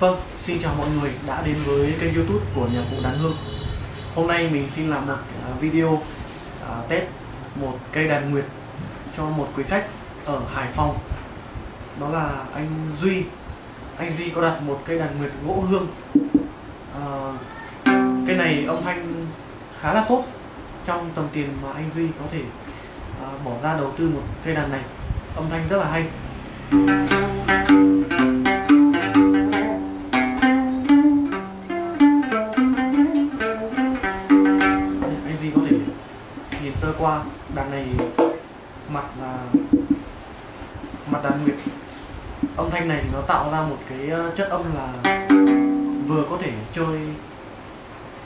Vâng, xin chào mọi người đã đến với kênh youtube của nhà cụ Đàn Hương. Hôm nay mình xin làm một à, video à, test một cây đàn nguyệt cho một quý khách ở Hải Phòng. Đó là anh Duy. Anh Duy có đặt một cây đàn nguyệt gỗ hương. À, cây này âm thanh khá là tốt trong tầm tiền mà anh Duy có thể bỏ ra đầu tư một cây đàn này. Âm thanh rất là hay. Qua đàn này mặt là mặt đàn nguyệt. Âm thanh này thì nó tạo ra một cái ờ, chất âm là vừa có thể chơi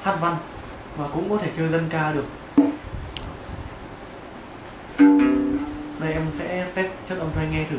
hát văn và cũng có thể chơi dân ca được. Đây, em sẽ test chất âm cho anh nghe thử.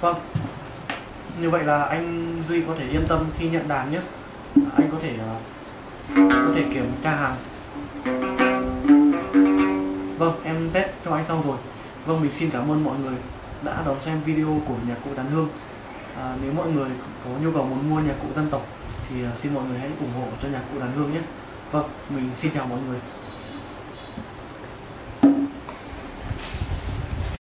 Vâng. Như vậy là anh Duy có thể yên tâm khi nhận đàn nhé. À, anh có thể à, có thể kiểm tra hàng. Vâng em test cho anh xong rồi. Vâng mình xin cảm ơn mọi người đã đón xem video của nhạc cụ đàn hương. À, Nếu mọi người có nhu cầu muốn mua nhạc cụ dân tộc Thì à, xin mọi người hãy ủng hộ cho nhạc cụ đàn hương nhé. Vâng mình xin chào mọi người.